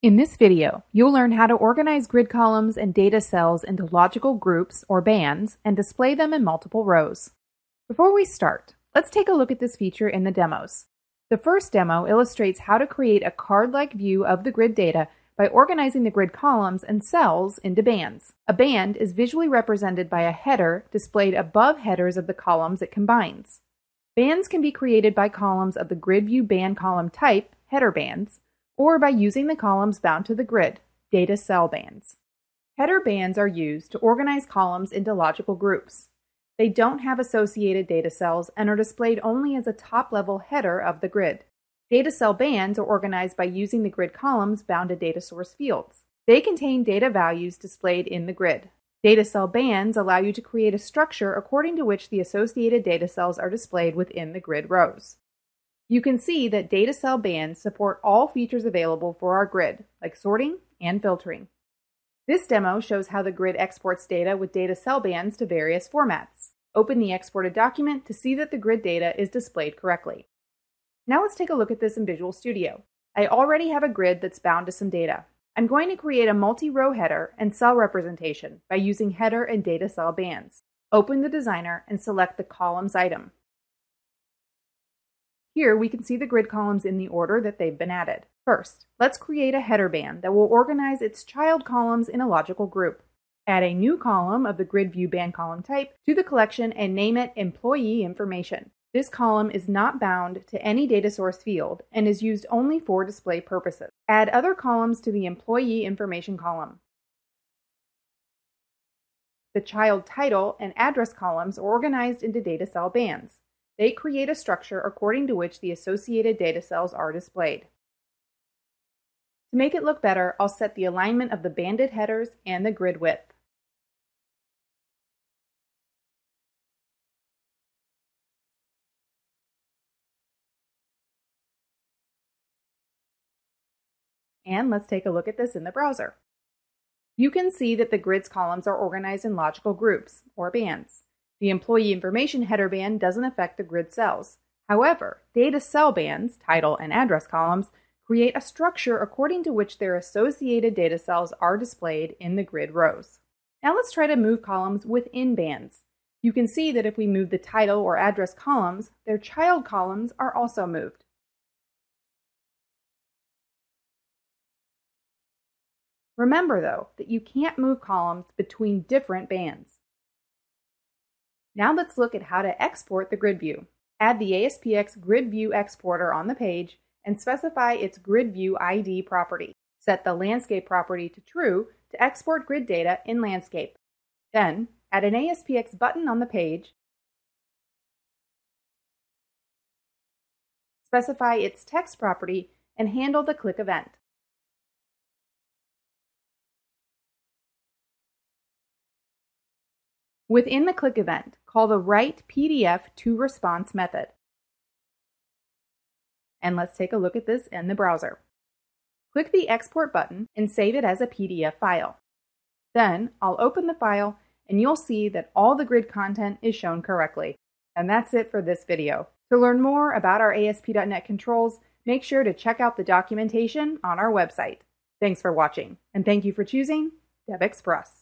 In this video, you'll learn how to organize grid columns and data cells into logical groups or bands and display them in multiple rows. Before we start, let's take a look at this feature in the demos. The first demo illustrates how to create a card-like view of the grid data by organizing the grid columns and cells into bands. A band is visually represented by a header displayed above headers of the columns it combines. Bands can be created by columns of the grid view band column type, header bands, or by using the columns bound to the grid, data cell bands. Header bands are used to organize columns into logical groups. They don't have associated data cells and are displayed only as a top-level header of the grid. Data cell bands are organized by using the grid columns bound to data source fields. They contain data values displayed in the grid. Data cell bands allow you to create a structure according to which the associated data cells are displayed within the grid rows. You can see that data cell bands support all features available for our grid, like sorting and filtering. This demo shows how the grid exports data with data cell bands to various formats. Open the exported document to see that the grid data is displayed correctly. Now let's take a look at this in Visual Studio. I already have a grid that's bound to some data. I'm going to create a multi-row header and cell representation by using header and data cell bands. Open the designer and select the columns item. Here we can see the grid columns in the order that they've been added. First, let's create a header band that will organize its child columns in a logical group. Add a new column of the grid view band column type to the collection and name it employee information. This column is not bound to any data source field and is used only for display purposes. Add other columns to the employee information column. The child title and address columns are organized into data cell bands. They create a structure according to which the associated data cells are displayed. To make it look better, I'll set the alignment of the banded headers and the grid width. And let's take a look at this in the browser. You can see that the grid's columns are organized in logical groups, or bands. The employee information header band doesn't affect the grid cells. However, data cell bands, title and address columns, create a structure according to which their associated data cells are displayed in the grid rows. Now let's try to move columns within bands. You can see that if we move the title or address columns, their child columns are also moved. Remember though, that you can't move columns between different bands. Now let's look at how to export the grid view. Add the ASPX Grid View Exporter on the page and specify its Grid View ID property. Set the Landscape property to True to export grid data in Landscape. Then, add an ASPX button on the page. Specify its text property and handle the click event. Within the click event, call the write PDF to response method. And let's take a look at this in the browser. Click the export button and save it as a PDF file. Then I'll open the file and you'll see that all the grid content is shown correctly. And that's it for this video. To learn more about our ASP.NET controls, make sure to check out the documentation on our website. Thanks for watching, and thank you for choosing DevExpress.